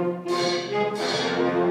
Música